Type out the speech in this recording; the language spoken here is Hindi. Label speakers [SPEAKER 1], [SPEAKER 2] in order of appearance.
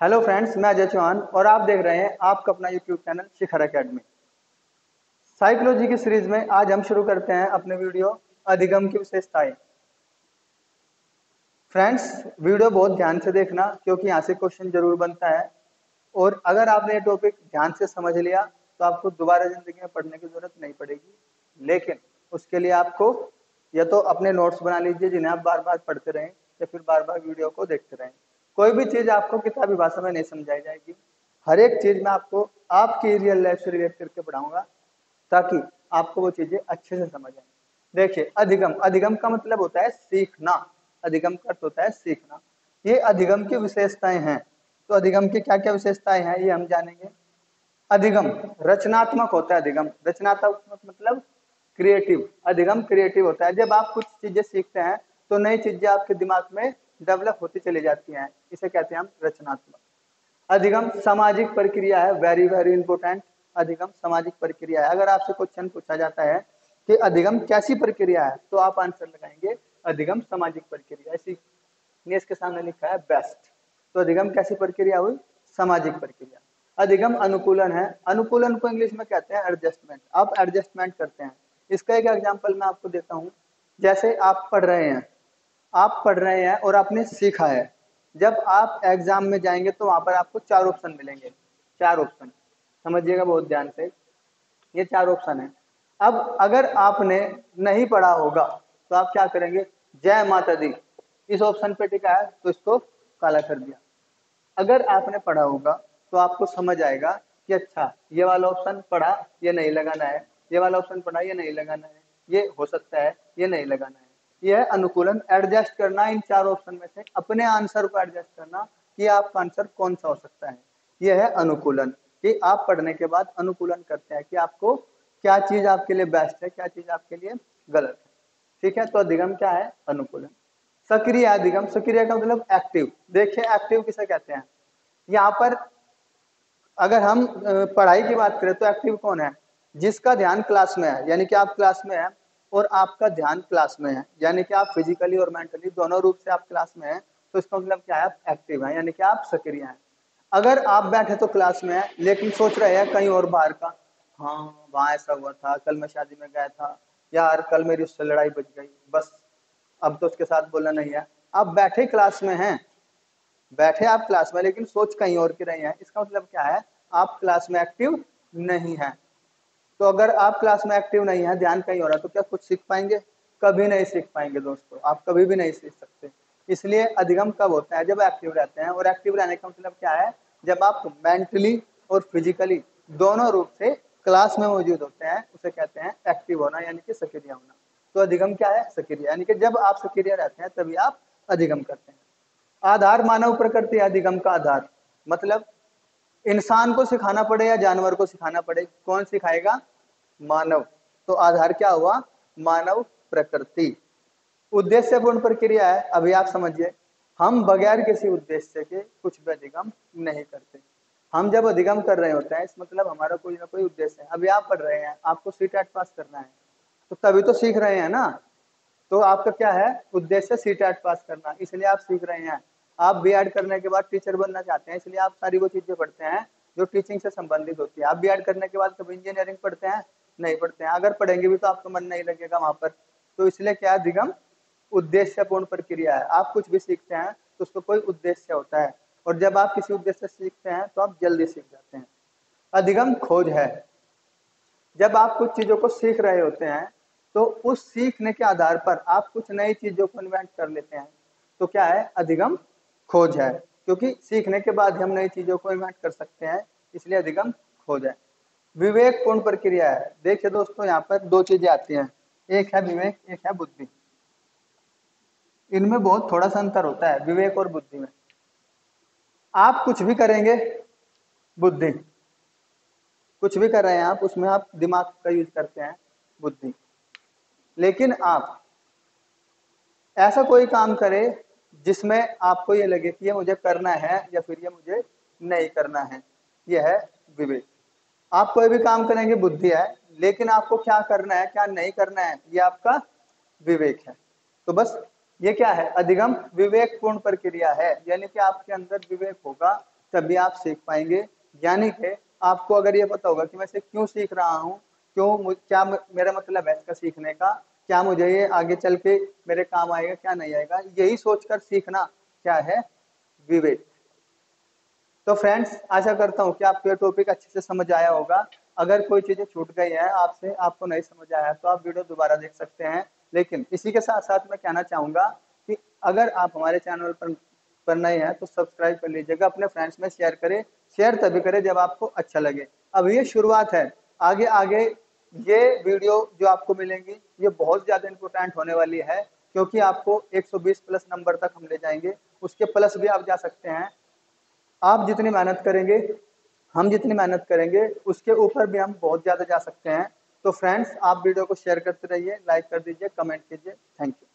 [SPEAKER 1] हेलो फ्रेंड्स मैं अजय चौहान और आप देख रहे हैं आपका अपना YouTube channel Shikhar academy psychology की सीरीज़ में आज हम शुरू करते हैं अपने वीडियो अधिगम की विशेषताएँ फ्रेंड्स वीडियो बहुत ध्यान से देखना क्योंकि यहाँ से क्वेश्चन ज़रूर बनता है। और अगर आपने ये टॉपिक ध्यान से समझ लिया तो आपको दोबारा ज़िंदगी में पढ़ने की ज़रूरत नहीं पड़ेगी। लेकिन उसके लिए आपको या तो अपने नोट्स बना लीजिए जिन्हें आप बार बार पढ़ते रहें या फिर बार बार वीडियो को देखते रहें। कोई भी चीज़ आपको किताबी भाषा में नहीं समझाई जाएगी। हर एक चीज़ में आपको आपकी रियल लाइफ से रिलेट करके पढ़ाऊँगा, ताकि आपको वो चीज़ें अच्छे से समझ आए। देखिए, अधिगम अधिगम का मतलब होता है सीखना। अधिगम का अर्थ होता है सीखना। ये अधिगम की विशेषताएँ हैं। तो अधिगम की क्या क्या विशेषताएँ हैं, ये हम जानेंगे। अधिगम, रचनात्मक होता है अधिगम। रचनात्मक मतलब क्रिएटिव अधिगम क्रिएटिव होता है। जब आप कुछ चीज़ें सीखते हैं तो नई चीज़ें आपके दिमाग में डेवलप होती चली जाती हैं। इसे कहते हैं हम रचनात्मक। अधिगम सामाजिक प्रक्रिया है वेरी वेरी इंपॉर्टेंट अधिगम सामाजिक प्रक्रिया है। अगर आपसे क्वेश्चन पूछा जाता है कि अधिगम कैसी प्रक्रिया है तो आप आंसर लगाएँगे, अधिगम सामाजिक प्रक्रिया। इसी ने इसके सामने लिखा है बेस्ट तो अधिगम कैसी प्रक्रिया हुई? सामाजिक प्रक्रिया। अधिगम अनुकूलन है। अनुकूलन को इंग्लिश में कहते हैं एडजस्टमेंट आप एडजस्टमेंट करते हैं। इसका एक एग्ज़ाम्पल मैं आपको देता हूँ। जैसे आप पढ़ रहे हैं आप पढ़ रहे हैं और आपने सीखा है। जब आप एग्ज़ाम में जाएँगे तो वहाँ पर आपको चार ऑप्शन मिलेंगे। चार ऑप्शन। समझिएगा बहुत ध्यान से। ये चार ऑप्शन है। अब अगर आपने नहीं पढ़ा होगा तो आप क्या करेंगे? जय माता दी। इस ऑप्शन पे टिका है तो इसको काला कर दिया। अगर आपने पढ़ा होगा तो आपको समझ आएगा कि अच्छा ये वाला ऑप्शन पढ़ा ये नहीं लगाना है? ये वाला ऑप्शन पढ़ा ये नहीं लगाना है? ये हो सकता है, ये नहीं लगाना है। यह अनुकूलन। एडजस्ट करना इन चार ऑप्शन में से। अपने आंसर को एडजस्ट करना कि आपका आंसर कौन सा हो सकता है। यह है अनुकूलन कि आप पढ़ने के बाद अनुकूलन करते हैं कि आपको क्या चीज़ आपके लिए बेस्ट है, क्या चीज़ आपके लिए गलत है। ठीक है? तो अधिगम क्या है? अनुकूलन। सक्रिय अधिगम। सक्रिय का मतलब एक्टिव देखिए एक्टिव किसे कहते हैं? यहाँ पर अगर हम पढ़ाई की बात करें तो एक्टिव कौन है? जिसका ध्यान क्लास में है। यानी कि आप क्लास में है और आपका ध्यान क्लास में है। यानी कि आप फिजिकली और मेंटली दोनों रूप से आप क्लास में है तो इसका मतलब क्या है? आप एक्टिव है, यानी कि आप सक्रिय हैं। अगर आप बैठे तो क्लास में है, लेकिन सोच रहे हैं कहीं और बाहर का हाँ वहाँ ऐसा हुआ था, कल मैं शादी में गया था, यार, कल मेरी उससे लड़ाई बच गई, बस। अब तो उसके साथ बोलना नहीं है। आप बैठे क्लास में हैं, बैठे आप क्लास में, लेकिन सोच कहीं और की रही है। इसका मतलब क्या है? आप क्लास में एक्टिव नहीं है। तो अगर आप क्लास में एक्टिव नहीं है, ध्यान कहीं हो रहा तो क्या कुछ सीख पाएँगे? कभी नहीं सीख पाएँगे दोस्तों, आप कभी भी नहीं सीख सकते। इसलिए अधिगम कब होता है? जब एक्टिव रहते हैं, और एक्टिव रहने का मतलब क्या है? जब आप मेंटली और फिजिकली दोनों रूप से क्लास में मौजूद होते हैं, उसे कहते हैं एक्टिव होना, यानी कि सक्रिय होना। तो अधिगम क्या है? सक्रिय, यानी कि जब आप सक्रिय रहते हैं, तभी आप अधिगम करते हैं। आधार मानव प्रकृति अधिगम का आधार मतलब इंसान को सिखाना पड़े या जानवर को सिखाना पड़े? कौन सिखाएगा? मानव। तो आधार क्या हुआ? मानव प्रकृति। उद्देश्यपूर्ण प्रक्रिया है। अभी आप समझिए। हम बगैर किसी उद्देश्य के कुछ भी अधिगम नहीं करते। हम जब अधिगम कर रहे होते हैं, इस मतलब हमारा कोई ना कोई उद्देश्य है। अभी आप पढ़ रहे हैं। आपको सी टेट पास करना है। तो तभी तो सीख रहे हैं ना? तो आपका क्या है? उद्देश्य सी टेट पास करना। इसलिए आप सीख रहे हैं। आप बी करने के बाद टीचर बनना चाहते हैं, इसलिए आप सारी वो चीज़ें पढ़ते हैं जो टीचिंग से संबंधित होती है। आप बी करने के बाद कभी इंजीनियरिंग पढ़ते हैं? नहीं पढ़ते हैं। अगर पढ़ेंगे भी तो आपका मन नहीं लगेगा वहाँ पर। तो इसलिए क्या दिगम उद्देश्यपूर्ण प्रक्रिया है। आप कुछ भी सीखते हैं तो उसको कोई उद्देश्य होता है। और जब आप किसी उद्देश्य से सीखते हैं तो आप जल्दी सीख जाते हैं। अधिगम खोज है। जब आप कुछ चीज़ों को सीख रहे होते हैं तो उस सीखने के आधार पर आप कुछ नई चीज़ों को इन्वेंट कर लेते हैं। तो क्या है? अधिगम खोज है, क्योंकि सीखने के बाद हम नई चीज़ों को इन्वेंट कर सकते हैं, इसलिए अधिगम खोज है। विवेक पूर्ण प्रक्रिया है। देखिए दोस्तों, यहाँ पर दो चीज़ें आती हैं। एक है विवेक, एक है बुद्धि। इनमें बहुत थोड़ा सा अंतर होता है, विवेक और बुद्धि में। आप कुछ भी करेंगे, बुद्धि। कुछ भी कर रहे हैं आप, उसमें आप दिमाग का यूज़ करते हैं, बुद्धि। लेकिन आप, ऐसा कोई काम करें जिसमें आपको ये लगे कि ये मुझे करना है या फिर ये मुझे नहीं करना है यह है विवेक। आप कोई भी काम करेंगे, बुद्धि है, लेकिन आपको क्या करना है, क्या नहीं करना है, ये आपका विवेक है। तो बस ये क्या है? अधिगम विवेक पूर्ण प्रक्रिया है। यानी कि आपके अंदर विवेक होगा, तभी आप सीख पाएँगे। यानी कि आपको अगर ये पता होगा कि मैं क्यों सीख रहा हूँ, क्यों क्या मेरा मतलब है इसका सीखने का क्या मुझे ये आगे चल के मेरे काम आएगा, क्या नहीं आएगा? यही सोचकर सीखना क्या है? विवेक। तो फ्रेंड्स आशा करता हूँ कि आपको ये टॉपिक अच्छे से समझ आया होगा। अगर कोई चीज़ें छूट गई है, आपसे आपको नहीं समझ आया तो आप वीडियो दोबारा देख सकते हैं। लेकिन इसी के साथ साथ मैं कहना चाहूँगा कि अगर आप हमारे चैनल पर पर नए हैं तो सब्सक्राइब कर लीजिएगा, अपने फ्रेंड्स में शेयर करें। शेयर तभी करें जब आपको अच्छा लगे। अब ये शुरुआत है। आगे आगे ये वीडियो जो आपको मिलेंगी, ये बहुत ज़्यादा इंपोर्टेंट होने वाली है, क्योंकि आपको 120 प्लस नंबर तक हम ले जाएँगे। उसके प्लस भी आप जा सकते हैं। आप जितनी मेहनत करेंगे, हम जितनी मेहनत करेंगे, उसके ऊपर भी हम बहुत ज़्यादा जा सकते हैं। तो फ्रेंड्स आप वीडियो को शेयर करते रहिए लाइक कर दीजिए कमेंट कीजिए। Thank you